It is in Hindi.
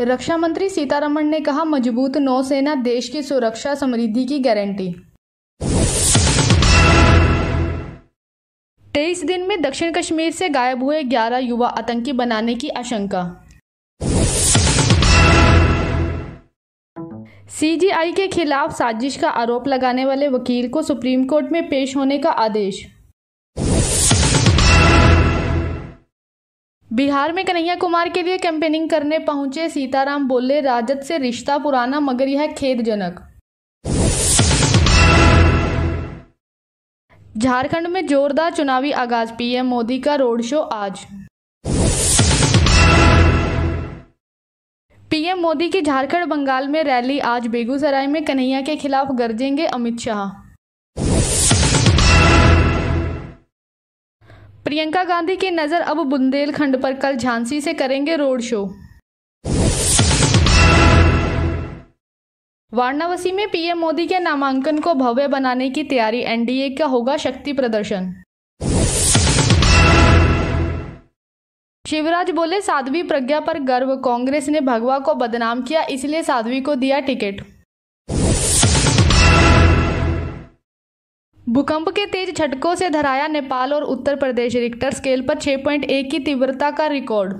रक्षा मंत्री सीतारमण ने कहा, मज़बूत नौसेना देश की सुरक्षा समृद्धि की गारंटी। तेईस दिन में दक्षिण कश्मीर से गायब हुए 11 युवा आतंकी बनाने की आशंका। सीजीआई के खिलाफ साजिश का आरोप लगाने वाले वकील को सुप्रीम कोर्ट में पेश होने का आदेश। बिहार में कन्हैया कुमार के लिए कैंपेनिंग करने पहुँचे सीताराम बोले राजद से रिश्ता पुराना, मगर यह खेदजनक। झारखंड में जोरदार चुनावी आगाज़, पीएम मोदी का रोड शो आज। पीएम मोदी की झारखंड बंगाल में रैली आज, बेगूसराय में कन्हैया के खिलाफ गरजेंगे अमित शाह। प्रियंका गांधी की नज़र अब बुंदेलखंड पर, कल झांसी से करेंगे रोड शो। वाराणसी में पीएम मोदी के नामांकन को भव्य बनाने की तैयारी, एनडीए का होगा शक्ति प्रदर्शन। शिवराज बोले, साध्वी प्रज्ञा पर गर्व, कांग्रेस ने भगवा को बदनाम किया, इसलिए साध्वी को दिया टिकट। भूकंप के तेज झटकों से धराया नेपाल और उत्तर प्रदेश रिक्टर स्केल पर 6.1 की तीव्रता का रिकॉर्ड।